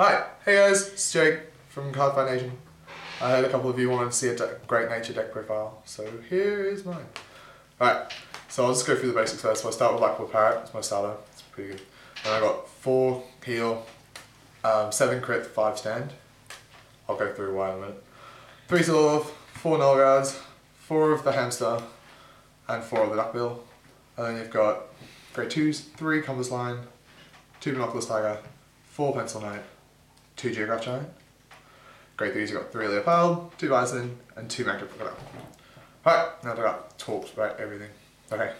Hi, hey guys, it's Jake from Cardfight Nation. I heard a couple of you wanted to see a Great Nature deck profile, so here is mine. Alright, so I'll just go through the basics first. So I start with Blackboard Parrot, it's my starter, it's pretty good. Then I got 4 heal, um, 7 crit, 5 stand. I'll go through why in a minute. 3 Silver, 4 Null Guards, 4 of the Hamster, and 4 of the Duckbill. And then you've got Grade 2s, 3 Compass Lion, 2 Binoculars Tiger, 4 Pencil Knight, 2 Geograph Giant. Grade 3s, you've got 3 Leopold, 2 Bison, and 2 Magnet Crocodile. Alright, now that I've talked about everything. Okay,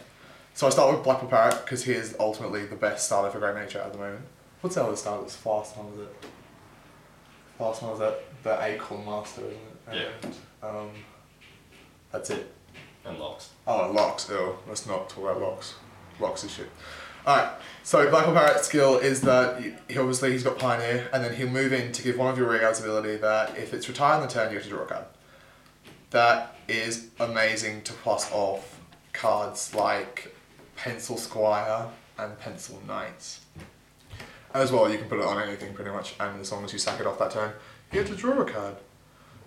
so I start with Blackboard Parrot because he is ultimately the best starter for Great Nature at the moment. What's the other starters? Fast one was it? Fast one was that the Acorn Master, isn't it? Yeah. Um, that's it. and locks. Oh, locks. Oh, let's not talk about locks. Locks is shit. Alright, so Black Parrot's skill is that he obviously he's got Pioneer, and then he'll move in to give one of your rear ability that if it's retired on the turn, you have to draw a card. That is amazing to plus off cards like Pencil Squire and Pencil Knight. As well, you can put it on anything pretty much, and as long as you sack it off that turn, you have to draw a card.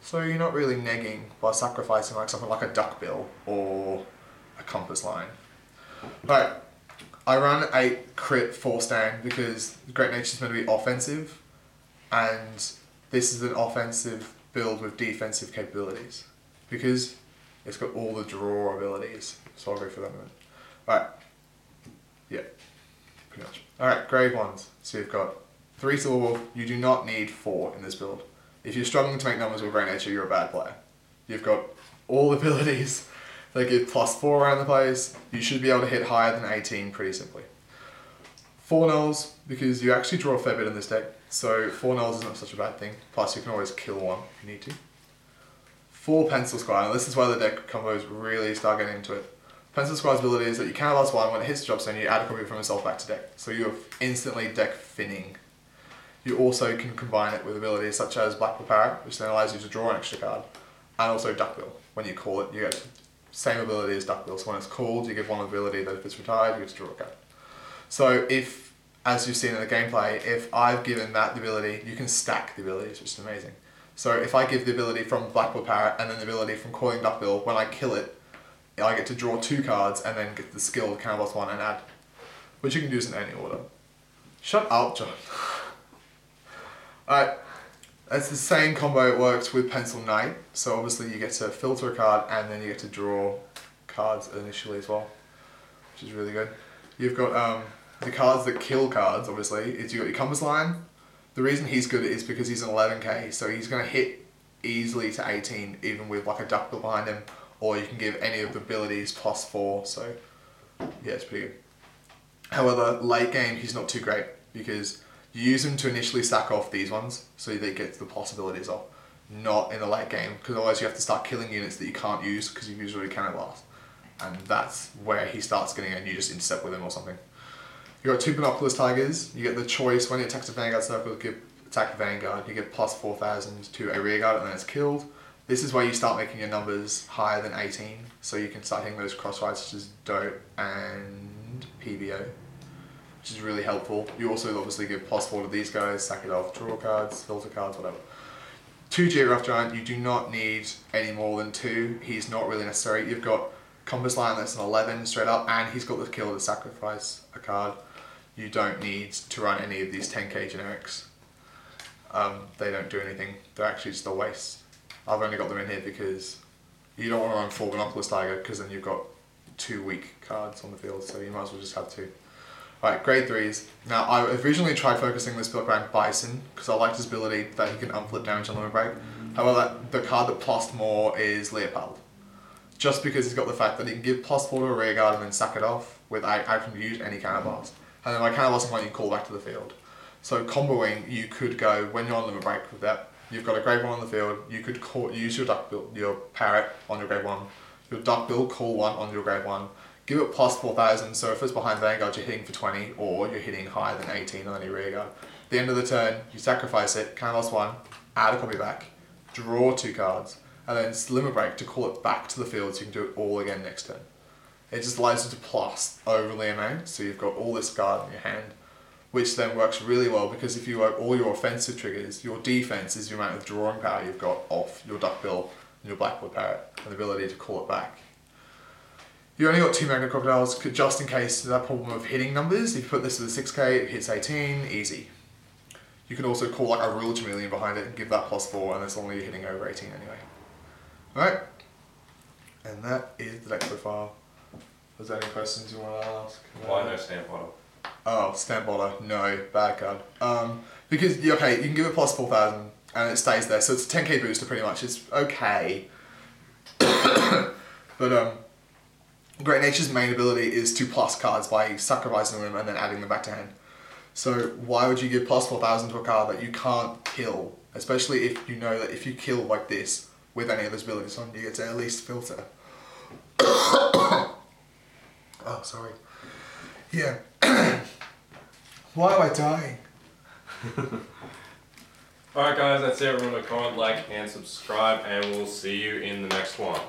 So you're not really negging by sacrificing like something like a duckbill or a compass lion. Right, I run a crit four stand because Great Nature is meant to be offensive, and this is an offensive build with defensive capabilities because it's got all the draw abilities. So I'll go for that in a minute. Right, yeah, pretty much. All right, Grade ones. So you've got three silver wolf. You do not need four in this build. If you're struggling to make numbers with Great Nature, you're a bad player. You've got all abilities that give plus four around the place. You should be able to hit higher than 18 pretty simply. Four nulls, because you actually draw a fair bit in this deck, so four nulls is not such a bad thing. Plus, you can always kill one if you need to. Four pencil squire. Now, this is where the deck combos really start getting into it. Pencil squire's ability is that you can last one when it hits the drop zone, you add a copy from yourself back to deck. So you're instantly deck thinning. You also can combine it with abilities such as Blackboard Parrot, which then allows you to draw an extra card, and also Duckbill. When you call it, you get same ability as Duckbill. So when it's called, you give one ability that if it's retired, you get to draw a card. So if, as you've seen in the gameplay, if I've given that the ability, you can stack the abilities, which is amazing. So if I give the ability from Blackboard Parrot and then the ability from calling Duckbill, when I kill it, I get to draw two cards and then get the skill Canvas one and add, which you can use in any order. Shut up, John. Alright, it's the same combo it works with Pencil Knight. So obviously you get to filter a card and then you get to draw cards initially as well, which is really good. You've got um, the cards that kill cards. Obviously, is you got your compass lion. The reason he's good is because he's an 11k, so he's gonna hit easily to 18 even with like a duckbill behind him, or you can give any of the abilities plus four. So yeah, it's pretty good. However, late game he's not too great because you use them to initially stack off these ones so they get the possibilities off. Not in the late game because otherwise you have to start killing units that you can't use because you've used already cannot last. And that's where he starts getting and you just intercept with him or something. You got two binoculars tigers. You get the choice when it attacks a vanguard circle, give attack vanguard. You get plus four thousand to a rearguard and then it's killed. This is where you start making your numbers higher than eighteen, so you can start hitting those crossfires such as Dote and PBO, which is really helpful. You also obviously give plus four to these guys, sack it off, draw cards, filter cards, whatever. Two Geograph Giant, you do not need any more than two. He's not really necessary. You've got Compass Lion that's an 11 straight up, and he's got the kill to sacrifice a card. You don't need to run any of these 10k generics. Um, they don't do anything. They're actually just a waste. I've only got them in here because you don't want to run four Binoculars Tiger because then you've got two weak cards on the field, so you might as well just have two. Right, grade threes. Now, I originally tried focusing this build around Bison because I liked his ability that he can unflip damage on limit break. However, the card that plussed more is Leopold. Just because he's got the fact that he can give plus four to a rear guard and then sack it off without having to use any counterblast. And then my counterblast one you call back to the field. So comboing, you could go when you're on limit break with that. You've got a grade one on the field. You could call, use your duck bill, your parrot on your grade one. Your duck bill call one on your grade one. Give it plus four thousand. So if it's behind vanguard, you're hitting for twenty, or you're hitting higher than eighteen on any rear guard. The end of the turn, you sacrifice it. Counterblast one. Add a copy back. Draw two cards, and then limit break to call it back to the field, so you can do it all again next turn. It just allows you to plus overly amount, so you've got all this guard in your hand, which then works really well because if you like all your offensive triggers, your defense is the amount of drawing power you've got off your duckbill and your blackboard parrot and the ability to call it back. You only got two Magna Crocodiles just in case that problem of hitting numbers. If you put this to the 6k, it hits 18, easy. You can also call like a Ruler Chameleon behind it and give that plus 4 and it's only hitting over 18 anyway. Alright? And that is the deck profile. Was there any questions you want to ask? Why no stamp bottle? Oh, stamp bottle. no, bad card. Um, because yeah, okay, you can give it plus four thousand and it stays there, so it's a ten k booster pretty much. It's okay, but um, Great Nature's main ability is to plus cards by sacrificing them and then adding them back to hand. So why would you give plus four thousand to a card that you can't kill, especially if you know that if you kill like this with any of those abilities on, you get to at least filter. oh, sorry. Yeah. Why am I dying? Alright guys, that's it. Remember to comment, like, and subscribe, and we'll see you in the next one.